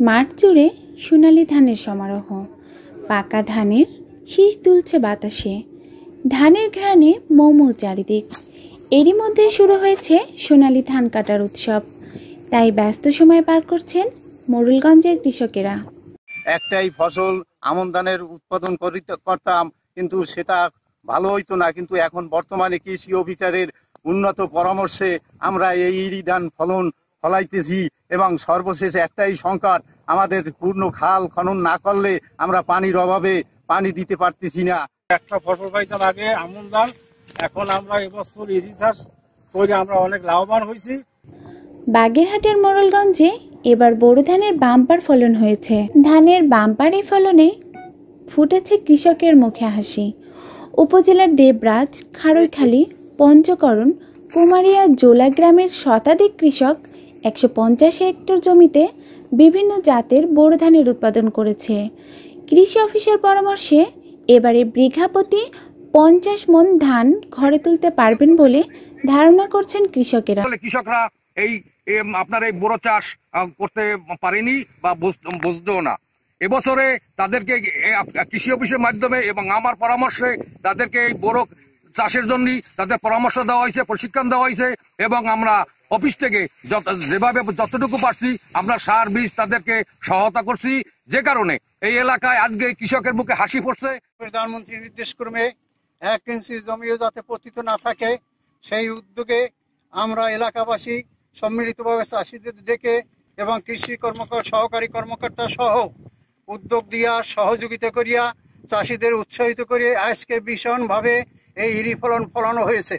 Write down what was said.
মাঠ জুড়ে সোনালি ধানের সমারোহ। পাকা ধানের শীষ দুলছে বাতাসে। ধানের ঘ্রাণে মৌমৌ চারিদিক। এরই মধ্যে শুরু হয়েছে সোনালি ধান কাটার উৎসব। তাই ব্যস্ত সময় পার করছেন মোরুলগঞ্জের কৃষকেরা। একটাই ফসল আমন ধানের উৎপাদন করিতে- করতাম, কিন্তু সেটা ভালো হইতো না। কিন্তু এখন বর্তমানে কৃষি অফিসারের উন্নত পরামর্শে আমরা এই ইরি ধান ফলন ফলাইতেছি এবং সর্বশেষ একটাই সংকট আমাদের পূর্ণ খাল খনন না করলে আমরা পানির অভাবে পানি দিতে পারতেছি না। একটা ফসল পাইতাম আগে আমন ধান এখন আমরা এবছর ইরি চাষ করে আমরা অনেক লাভবান হয়েছি। বাগেরহাটের মোরলগঞ্জে এবার বোরো ধানের বাম্পার ফলন হয়েছে। ধানের বাম্পার এই ফলনে ফুটেছে কৃষকের মুখে হাসি। উপজেলার দেবরাজ খারৈখালী পঞ্চকরণ কুমারিয়া জোলা গ্রামের শতাধিক কৃষক একশো পঞ্চাশ হেক্টর জমিতে বিভিন্ন জাতের বোরো ধানের উৎপাদন করেছে। কৃষি অফিসের পরামর্শে এবারে বিঘা প্রতি পঞ্চাশ মন ধান ঘরে তুলতে পারবেন বলে ধারণা করছেন কৃষকেরা। কৃষকরা এই আপনার এই বোরো চাষ করতে পারেনি বা বুঝ- বুঝতেও না। এবছরে তাদেরকে কৃষি অফিসের মাধ্যমে এবং আমার পরামর্শে তাদেরকে এই বোরো চাষের জন্য তাদের পরামর্শ দেওয়া হয়েছে, প্রশিক্ষণ দেওয়া হয়েছে এবং আমরা অফিস থেকে যেভাবে যতটুকু পারছি আমরা সার বীজ তাদেরকে সহায়তা করছি। যে কারণে এই এলাকায় আজকে কৃষকের মুখে হাসি পড়ছে প্রধানমন্ত্রী নির্দেশ ক্রমে এক ইঞ্চি জমিও যাতে পতিত না থাকে, সেই উদ্যোগে আমরা এলাকাবাসী সম্মিলিতভাবে চাষিদের ডেকে এবং কৃষি কর্মকর, সহকারী কর্মকর্তা সহ উদ্যোগ দিয়া, সহযোগিতা করিয়া চাষিদের উৎসাহিত করে আজকে ভীষণভাবে এই ইরি ফলন ফলানো হয়েছে।